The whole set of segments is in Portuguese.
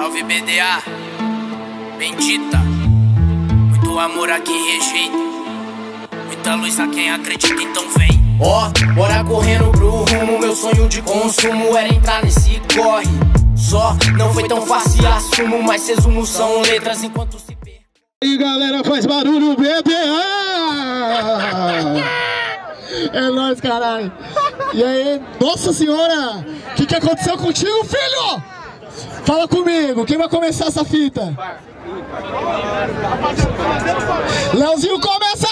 Salve BDA, bendita. Muito amor a quem rejeita, muita luz a quem acredita, então vem. Ó, oh, bora correndo pro rumo. Meu sonho de consumo era entrar nesse corre. Só não foi tão fácil, assumo. Mas resumo são letras enquanto se perde. E galera, faz barulho, BDA! É nóis, caralho. E aí, nossa senhora, o que, que aconteceu contigo, filho? Fala comigo, quem vai começar essa fita? Leozinho começa!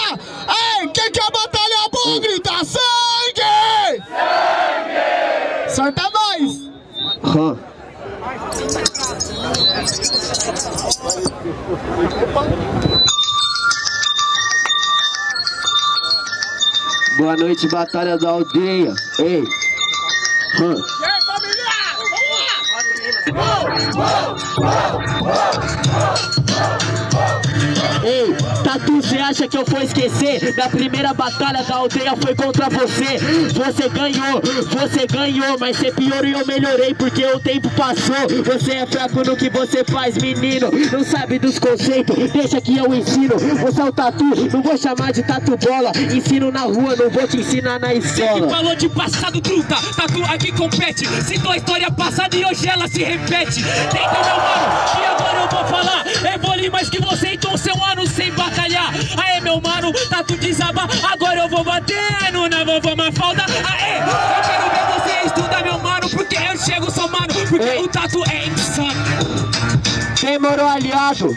Ei, quem quer batalhar bom, grita sangue! Sangue! Sorta nós! Huh. Boa noite, Batalha da Aldeia. Ei. Hum. E aí, família? Vamos lá! Tatu, você acha que eu vou esquecer? Da primeira batalha da aldeia foi contra você. Você ganhou, você ganhou Mas você piorou e eu melhorei porque o tempo passou. Você é fraco no que você faz, menino. Não sabe dos conceitos, deixa que eu ensino. Você é o Tatu, não vou chamar de Tatu Bola. Ensino na rua, não vou te ensinar na escola Você que falou de passado, truta Tatu aqui compete. Citou a história passada e hoje ela se repete. Tenta, meu mano, que agora vou batendo na vovó Mafalda. Aê, eu quero ver você estudar, meu mano, porque eu chego somando. Porque Ei. o tatu é insano. Demorou, aliado.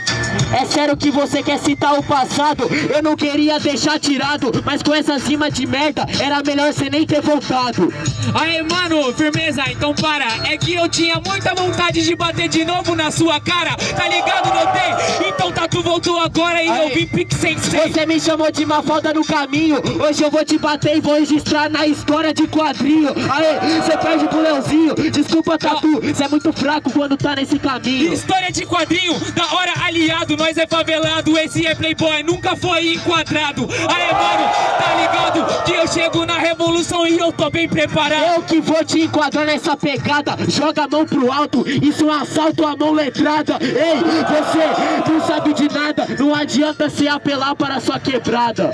É sério que você quer citar o passado? Eu não queria deixar tirado, mas com essas rimas de merda, era melhor você nem ter voltado. Aí, mano, firmeza, então para. É que eu tinha muita vontade de bater de novo na sua cara, tá ligado, voltou agora e Aê. eu vim pique sem Você me chamou de mafalda no caminho, hoje eu vou te bater e vou registrar na história de quadrinho. Aê, você perde pro Leozinho, desculpa, Tatu, você é muito fraco quando tá nesse caminho. História de quadrinho, da hora aliado, nós é favelado, esse é playboy, nunca foi enquadrado. Aê, mano, tá ligado que eu chego na revolução e eu tô bem preparado. Eu que vou te enquadrar nessa pegada, joga a mão pro alto, isso é um assalto à mão letrada. Ei, você não sabe de nada, não adianta se apelar para sua quebrada.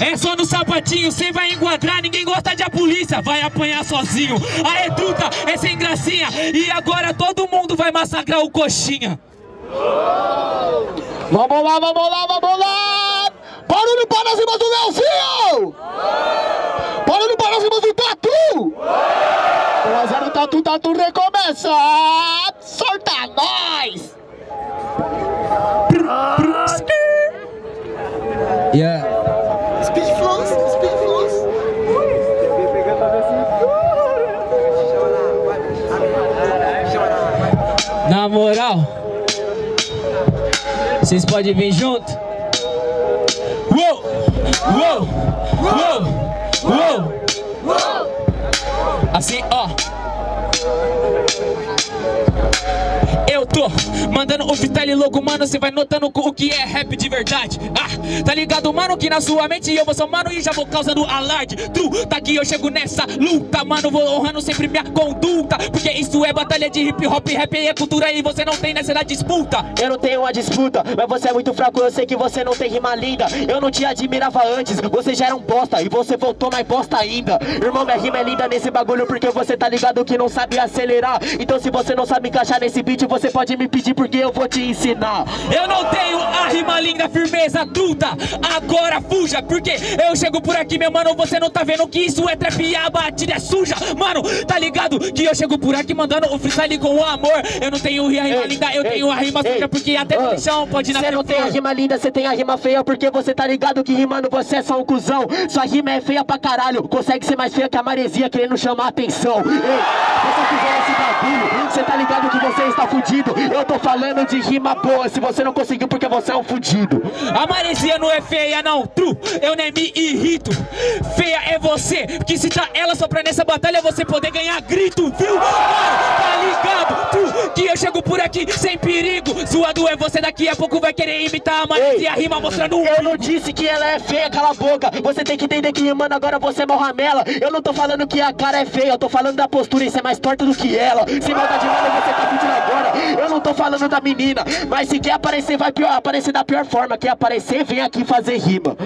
É só no sapatinho, cê vai enquadrar, ninguém gosta de a polícia, vai apanhar sozinho. Aê, truta, é sem gracinha, e agora todo mundo vai massacrar o coxinha. Vamos lá, vamos lá, vamos lá! Barulho para cima do Leozinho! Barulho para cima do Tatu! 1x0 Tatu, Tatu recomeça! Yeah. Na moral, vocês podem vir junto? Uou! Uou! Uou! Uou! Assim, ó. Eu tô mandando o freestyle louco, mano. Cê vai notando o que é rap de verdade. Ah, tá ligado, mano? Que na sua mente eu vou só mano e já vou causando alarde. Tu tá aqui, eu chego nessa luta, mano. Vou honrando sempre minha conduta. Porque isso é batalha de hip hop, rap é cultura e você não tem nessa disputa. Eu não tenho uma disputa, mas você é muito fraco. Eu sei que você não tem rima linda. Eu não te admirava antes, você já era um bosta e você voltou mais bosta ainda. Irmão, minha rima é linda nesse bagulho porque você tá ligado que não sabe acelerar. Então se você não sabe encaixar nesse beat, você pode me pedir porque eu vou te ensinar. Eu não tenho a rima linda, firmeza, truta. Agora fuja, porque eu chego por aqui, meu mano. Você não tá vendo que isso é trap e a batida é suja. Mano, tá ligado que eu chego por aqui mandando o freestyle com amor. Eu não tenho a rima ei, linda, eu ei, tenho a rima ei, suja, porque até no uh, chão pode nascer. Você não tem a rima linda, você tem a rima feia, porque você tá ligado que rimando você é só um cuzão. Sua rima é feia pra caralho, consegue ser mais feia que a maresia querendo chamar atenção. Ei, fizer esse bagulho, você tá ligado que você está fudido. Eu tô falando de rima boa, se você não conseguiu porque você é um fudido. A maresia não é feia não, tru, eu nem me irrito. Feia é você, que se tá ela só pra nessa batalha você poder ganhar grito, viu? Mano, tá ligado, tru, que eu chego por aqui sem perigo. Zoado é você, daqui a pouco vai querer imitar a maresia, rima mostrando um Eu não disse que ela é feia, cala a boca. Você tem que entender que rimando agora você é morramela. Eu não tô falando que a cara é feia, eu tô falando da postura e você é mais torta do que ela. Sem maldade, mano, você tá fudido agora. Eu não tô falando da menina. Mas se quer aparecer, vai pior, aparecer da pior forma. Quer aparecer, vem aqui fazer rima.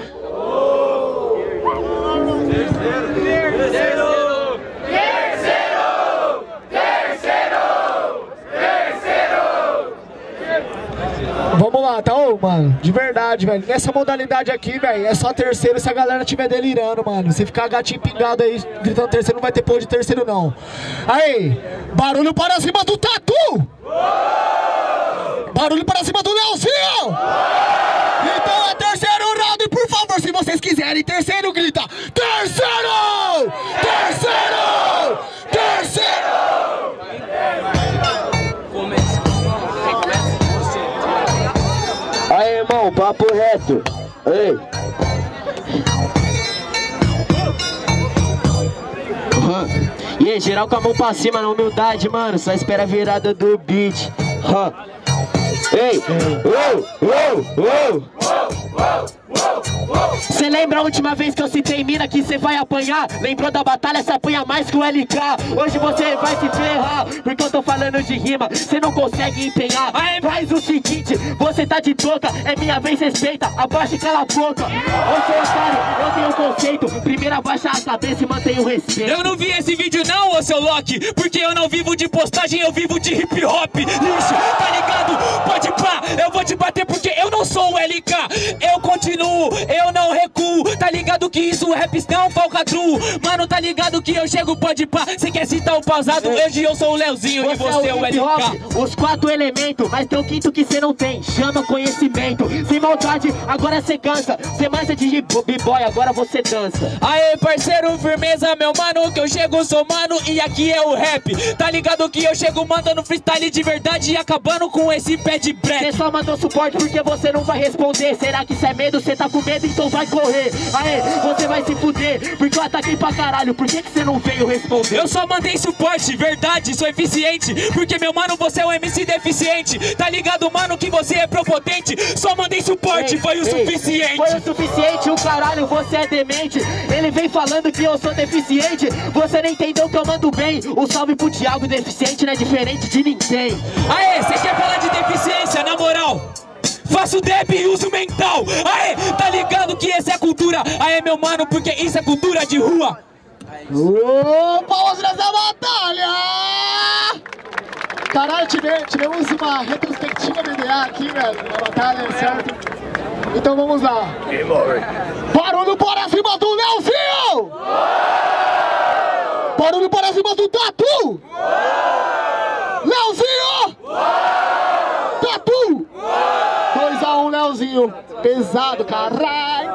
Vamos lá, tá? Ô, mano, de verdade, velho. Nessa modalidade aqui, velho, é só terceiro se a galera estiver delirando, mano. Se ficar gatinho pingado aí, gritando terceiro, não vai ter pôr de terceiro, não. Aí, barulho para cima do Tatu! Barulho para cima do Leozinho! Então é terceiro round, por favor, se vocês quiserem. Terceiro, grita! Terceiro! Terceiro! Ei. Hã. E aí, geral com a mão pra cima na humildade, mano. Só espera a virada do beat. Hã. Ei! Uou! Uou! Uou! Cê lembra a última vez que eu citei mina que cê vai apanhar? Lembrou da batalha, cê apanha mais que o LK Hoje você vai se ferrar, porque eu tô falando de rima Cê não consegue empenhar. Faz o seguinte, você tá de toca É minha vez, respeita, abaixa e cala a boca. Ô seu otário, eu tenho um conceito Primeiro abaixa a cabeça e mantenha o respeito. Eu não vi esse vídeo não, ô seu Loki Porque eu não vivo de postagem, eu vivo de hip hop. Lixo, tá ligado? Pode pá, eu vou te bater porque eu não sou o LK Eu continuo, eu não recuo Tá ligado que isso é rap não falcatrua Mano, tá ligado que eu chego, pode pá. Cê quer citar o pausado, hoje eu sou o Leozinho E você é o hop, LK Os quatro elementos, mas tem o quinto que cê não tem. Chama conhecimento. Sem maldade, agora cê cansa. Cê é de b-boy, agora você dança. Aê, parceiro, firmeza, meu mano, que eu chego, sou mano e aqui é o rap. Tá ligado que eu chego mandando freestyle de verdade e acabando com esse pé de Cê break. só mandou suporte porque você não vai responder. Será que isso é medo? Cê tá com medo, então vai correr. Aê, você vai se fuder Porque eu ataquei pra caralho, por que que cê não veio responder? Eu só mandei suporte, verdade, sou eficiente. Porque, meu mano, você é um MC deficiente. Tá ligado, mano, que você é propotente. Só mandei suporte, Ei, foi o ei, suficiente. Foi o suficiente, o caralho, você é demente Ele vem falando que eu sou deficiente Você não entendeu que eu mando bem O salve pro Thiago, deficiente não é diferente de ninguém Aê, você quer falar de deficiência, na moral? Faço deb e uso mental. Aê, tá ligado que essa é cultura? Aê, meu mano, porque isso é cultura de rua. Ô, palmas nessa batalha! Caralho, tive- tivemos uma retrospectiva BDA aqui, velho, na batalha, certo? Então vamos lá. Barulho para cima do Leozinho! Barulho para cima do! look.